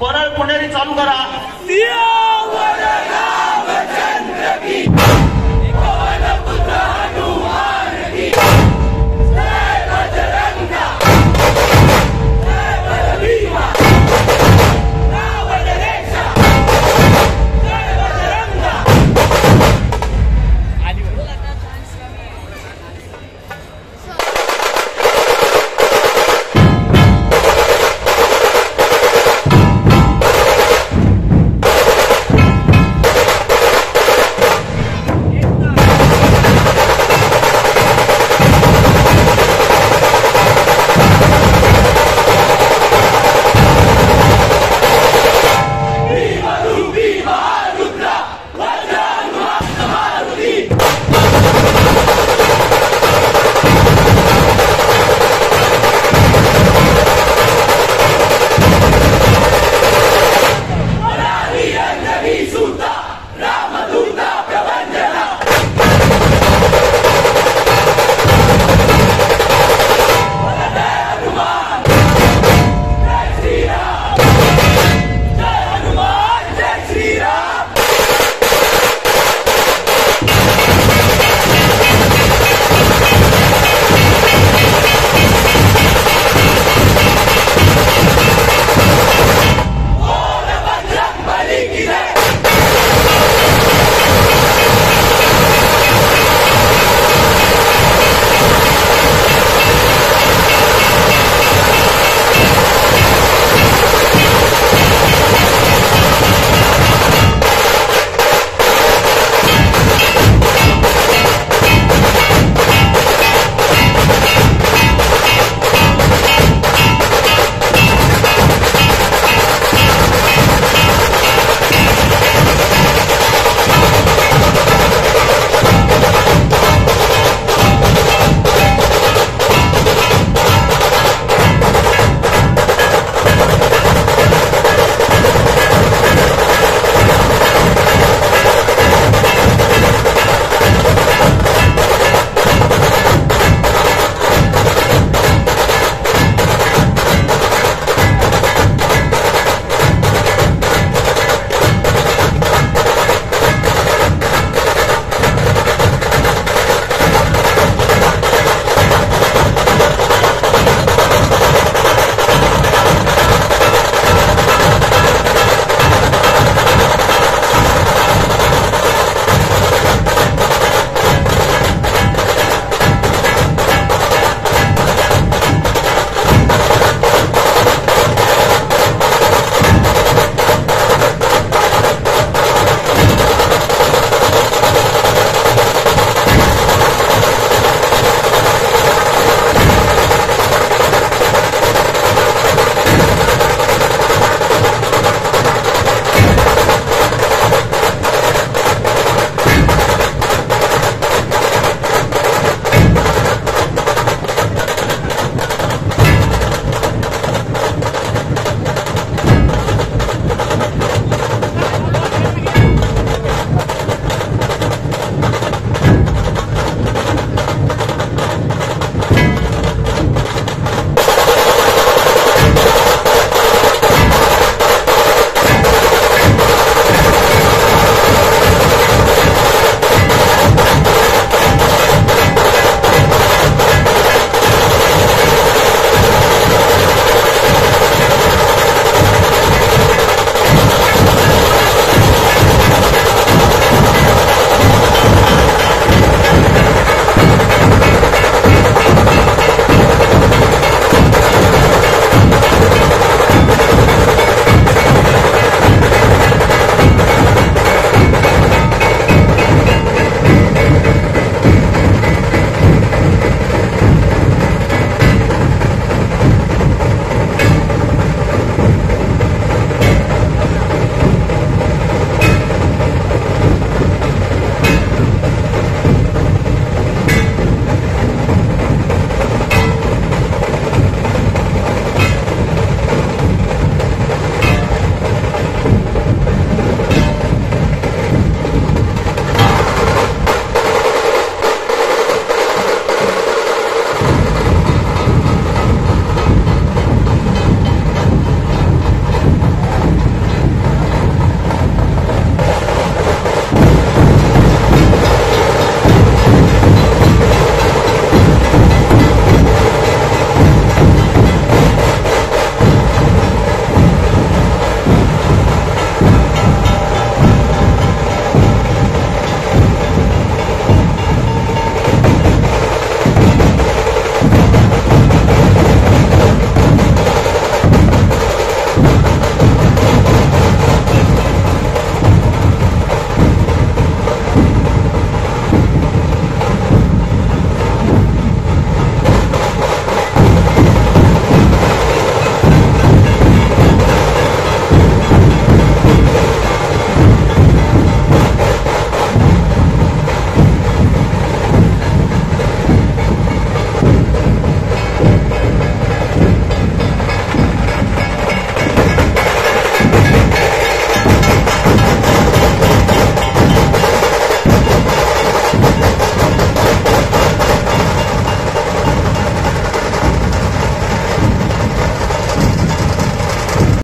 परळ पुणेरी चालू करा.